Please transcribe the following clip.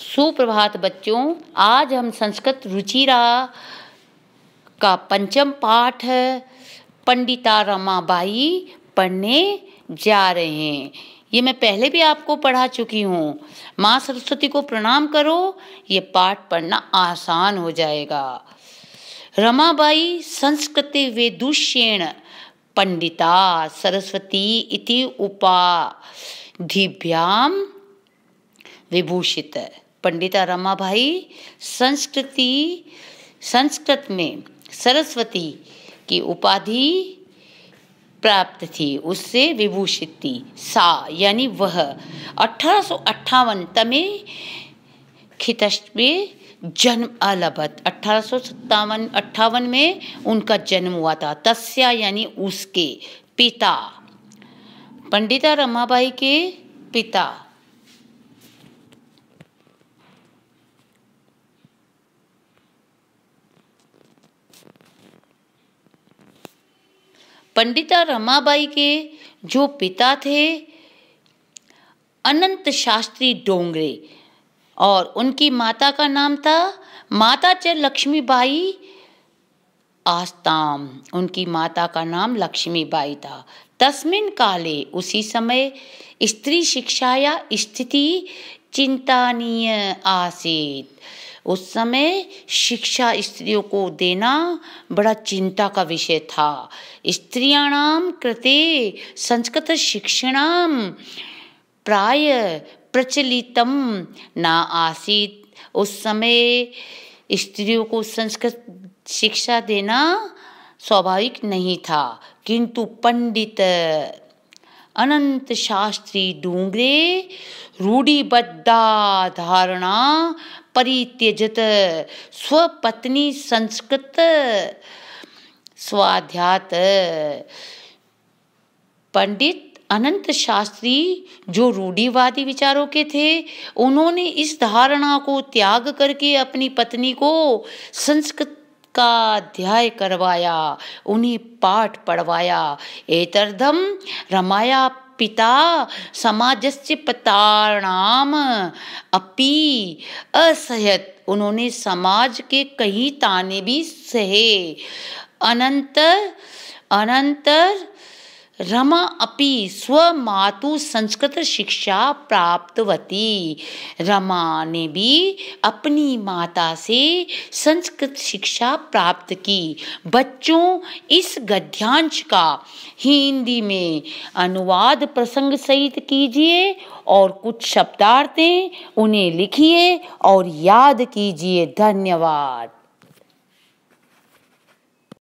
सुप्रभात बच्चों, आज हम संस्कृत रुचिरा का पंचम पाठ पंडिता रमाबाई पढ़ने जा रहे हैं। ये मैं पहले भी आपको पढ़ा चुकी हूँ। माँ सरस्वती को प्रणाम करो, ये पाठ पढ़ना आसान हो जाएगा। रमाबाई संस्कृति वेदुष्येण पंडिता सरस्वती इति उपाधिभ्याम विभूषित। पंडिता रमाबाई संस्कृति, संस्कृत में सरस्वती की उपाधि प्राप्त थी, उससे विभूषित थी। सा, यानी वह, अठारह तमे खितस्वे जन्म अलभत। अठारह अट्ठावन में उनका जन्म हुआ था। तस्या, यानी उसके पिता। पंडिता रमाबाई के पिता। पंडिता रमाबाई के जो पिता थे, अनंत शास्त्री डोंगरे, और उनकी माता का नाम था माता च लक्ष्मीबाई आस्ताम। उनकी माता का नाम लक्ष्मीबाई था। तस्मिन काले उसी समय स्त्री शिक्षा या स्थिति चिंतानीय आसीत। उस समय शिक्षा स्त्रियों को देना बड़ा चिंता का विषय था। स्त्रियाणाम कृते संस्कृत शिक्षणाम प्राय प्रचलितम ना आसीत। उस समय स्त्रियों को संस्कृत शिक्षा देना स्वाभाविक नहीं था। किंतु पंडित अनंत शास्त्री डूंगरे रूढ़िबद्धा धारणा परित्यजत। स्वपत्नी संस्कृत स्वाध्यात। पंडित अनंत शास्त्री, जो रूढ़ीवादी विचारों के थे, उन्होंने इस धारणा को त्याग करके अपनी पत्नी को संस्कृत का अध्याय करवाया, उन्हें पाठ पढ़वाया। एतर्धम रमाया पिता समाजस्य पताणाम अपी असहत उन्होंने समाज के कहीं ताने भी सहे। अनंतर अनंतर रमा अपि स्वमातु संस्कृत शिक्षा प्राप्तवती। रमा ने भी अपनी माता से संस्कृत शिक्षा प्राप्त की। बच्चों, इस गद्यांश का हिंदी में अनुवाद प्रसंग सहित कीजिए और कुछ शब्दार्थें उन्हें लिखिए और याद कीजिए। धन्यवाद।